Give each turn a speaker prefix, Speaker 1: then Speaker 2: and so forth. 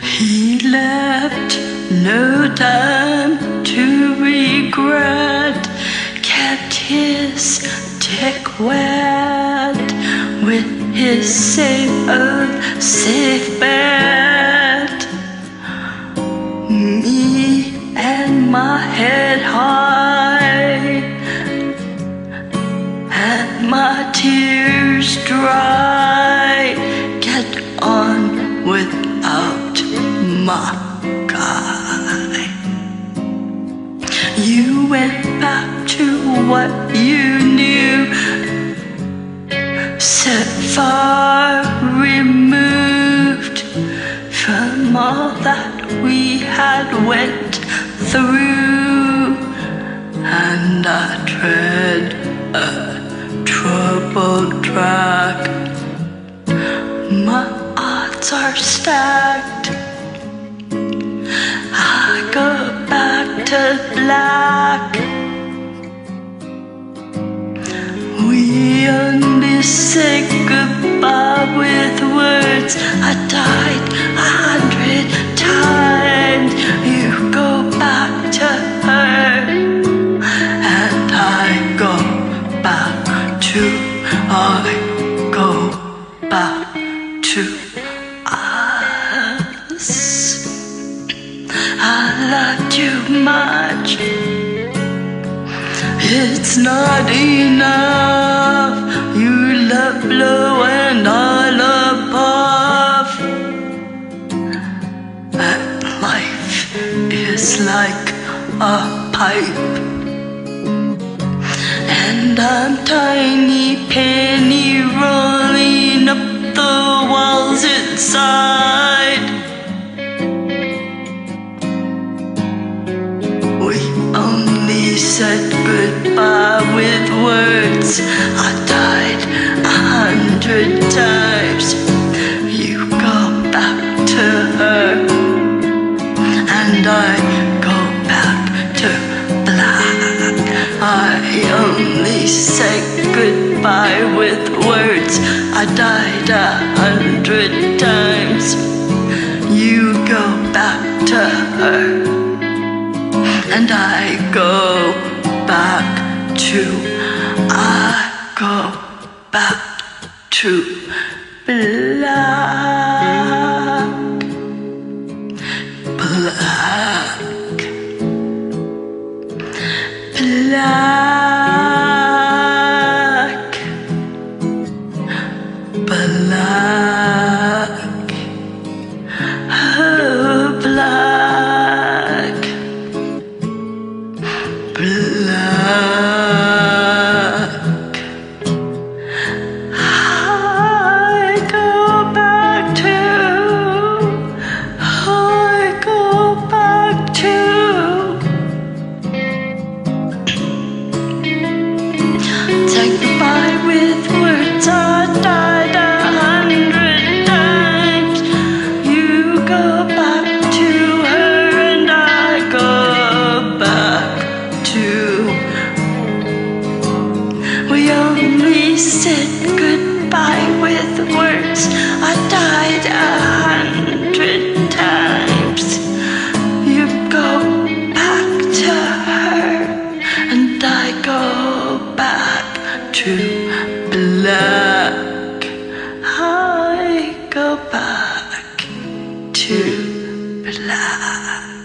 Speaker 1: He left no time to regret, kept his dick wet with his safe old safe. Me and my head high, and my tears dry, my guy. You went back to what you knew, set far removed from all that we had went through, and I tread a troubled track. My odds are stacked. We only say goodbye with words. I died I loved you much. It's not enough. You love blow and I love puff. And life is like a pipe. And I'm tiny penny said goodbye with words. I died a hundred times. You go back to her, and I go back to black. I only say goodbye with words. I died a hundred times. You go back to her and I go to, I go back to black, I